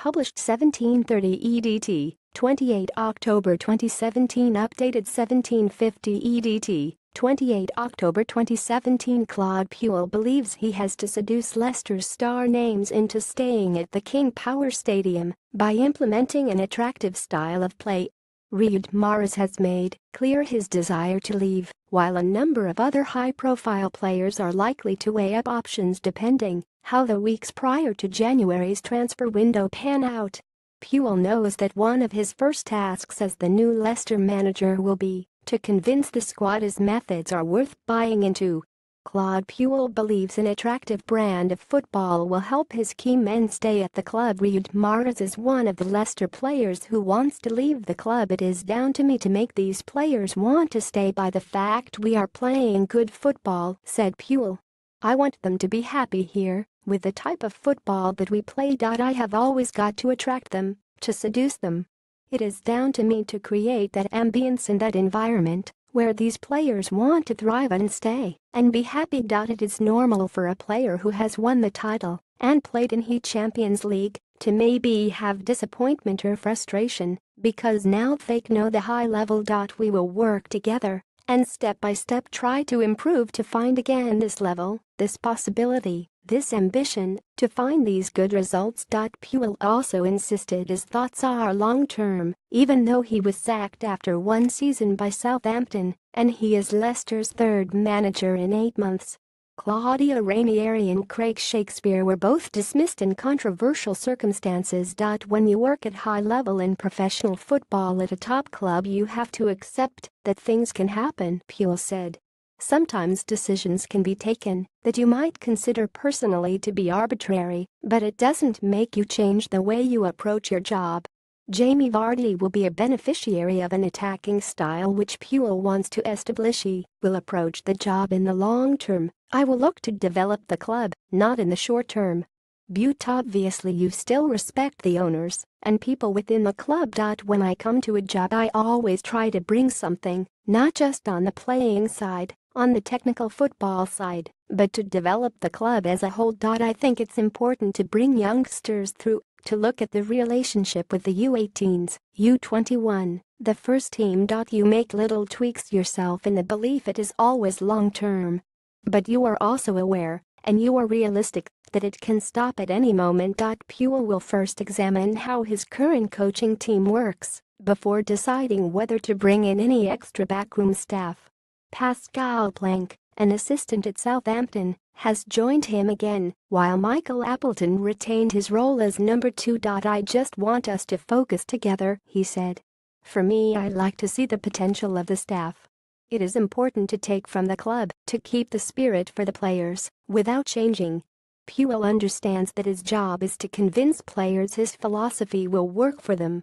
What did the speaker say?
published 1730 EDT, 28 October 2017 updated 1750 EDT, 28 October 2017 Claude Puel believes he has to seduce Leicester's star names into staying at the King Power Stadium by implementing an attractive style of play. Riyad Mahrez has made clear his desire to leave, while a number of other high-profile players are likely to weigh up options depending how the weeks prior to January's transfer window pan out. Puel knows that one of his first tasks as the new Leicester manager will be to convince the squad his methods are worth buying into. Claude Puel believes an attractive brand of football will help his key men stay at the club. Riyad Mahrez is one of the Leicester players who wants to leave the club. It is down to me to make these players want to stay by the fact we are playing good football, said Puel. I want them to be happy here, with the type of football that we play. I have always got to attract them, to seduce them. It is down to me to create that ambience and that environment where these players want to thrive and stay and be happy. Dot. It is normal for a player who has won the title and played in he Champions League to maybe have disappointment or frustration because now they know the high level. Dot. We will work together and step by step try to improve to find again this level, this possibility, this ambition to find these good results. Puel also insisted his thoughts are long-term, even though he was sacked after one season by Southampton, and he is Leicester's third manager in eight months. Claudio Ranieri and Craig Shakespeare were both dismissed in controversial circumstances. When you work at high level in professional football at a top club you have to accept that things can happen, Puel said. Sometimes decisions can be taken that you might consider personally to be arbitrary, but it doesn't make you change the way you approach your job. Jamie Vardy will be a beneficiary of an attacking style which Puel wants to establish. He will approach the job in the long term. I will look to develop the club, not in the short term. But obviously you still respect the owners and people within the club. When I come to a job I always try to bring something, not just on the playing side, on the technical football side, but to develop the club as a whole. I think it's important to bring youngsters through, to look at the relationship with the U18s, U21, the first team. You make little tweaks yourself in the belief it is always long-term. But you are also aware, and you are realistic, that it can stop at any moment. Puel will first examine how his current coaching team works before deciding whether to bring in any extra backroom staff. Pascal Plancque, an assistant at Southampton, has joined him again, while Michael Appleton retained his role as number two. I just want us to focus together, he said. For me I like to see the potential of the staff. It is important to take from the club to keep the spirit for the players without changing. Puel understands that his job is to convince players his philosophy will work for them